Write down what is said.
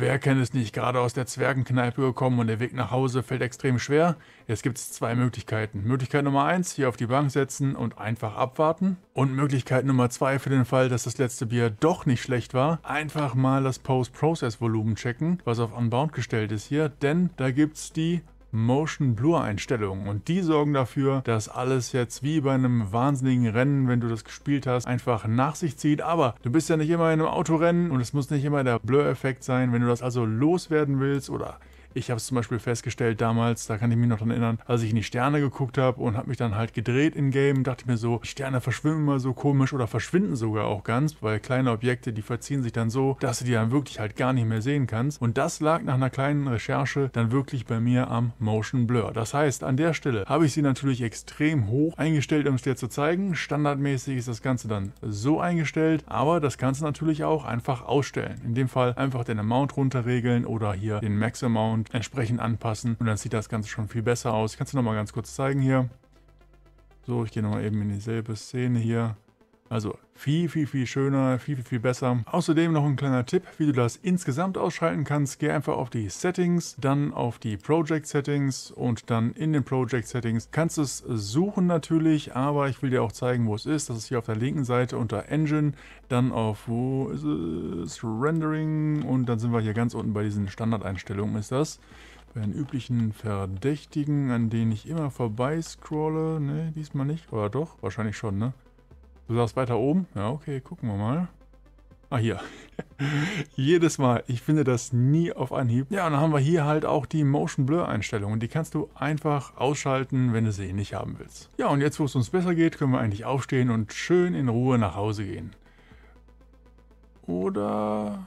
Wer kennt es nicht, gerade aus der Zwergenkneipe gekommen und der Weg nach Hause fällt extrem schwer? Jetzt gibt es zwei Möglichkeiten. Möglichkeit Nummer eins, hier auf die Bank setzen und einfach abwarten. Und Möglichkeit Nummer zwei für den Fall, dass das letzte Bier doch nicht schlecht war, einfach mal das Post-Process-Volumen checken, was auf Unbound gestellt ist hier, denn da gibt es die Motion Blur Einstellungen und die sorgen dafür, dass alles jetzt wie bei einem wahnsinnigen Rennen, wenn du das gespielt hast, einfach nach sich zieht. Aber du bist ja nicht immer in einem Autorennen und es muss nicht immer der Blur-Effekt sein. Wenn du das also loswerden willst oder ich habe es zum Beispiel festgestellt damals, da kann ich mich noch daran erinnern, als ich in die Sterne geguckt habe und habe mich dann halt gedreht in Game, dachte ich mir so, Sterne verschwimmen immer so komisch oder verschwinden sogar auch ganz, weil kleine Objekte, die verziehen sich dann so, dass du die dann wirklich halt gar nicht mehr sehen kannst. Und das lag nach einer kleinen Recherche dann wirklich bei mir am Motion Blur. Das heißt, an der Stelle habe ich sie natürlich extrem hoch eingestellt, um es dir zu zeigen. Standardmäßig ist das Ganze dann so eingestellt, aber das kannst du natürlich auch einfach ausstellen. In dem Fall einfach den Amount runterregeln oder hier den Max Amount und entsprechend anpassen. Und dann sieht das Ganze schon viel besser aus. Kannst du nochmal ganz kurz zeigen hier. So, ich gehe nochmal eben in dieselbe Szene hier. Also viel, viel, viel schöner, viel, viel, viel besser. Außerdem noch ein kleiner Tipp, wie du das insgesamt ausschalten kannst. Geh einfach auf die Settings, dann auf die Project Settings und dann in den Project Settings kannst du es suchen natürlich, aber ich will dir auch zeigen, wo es ist. Das ist hier auf der linken Seite unter Engine, dann auf, wo ist es, Rendering und dann sind wir hier ganz unten bei diesen Standardeinstellungen ist das bei den üblichen Verdächtigen, an denen ich immer vorbei scrolle. Ne, diesmal nicht. Oder doch? Wahrscheinlich schon, ne? Du sagst weiter oben? Ja, okay, gucken wir mal. Ah, hier. Jedes Mal. Ich finde das nie auf Anhieb. Ja, und dann haben wir hier halt auch die Motion Blur Einstellungen. Die kannst du einfach ausschalten, wenn du sie nicht haben willst. Ja, und jetzt, wo es uns besser geht, können wir eigentlich aufstehen und schön in Ruhe nach Hause gehen. Oder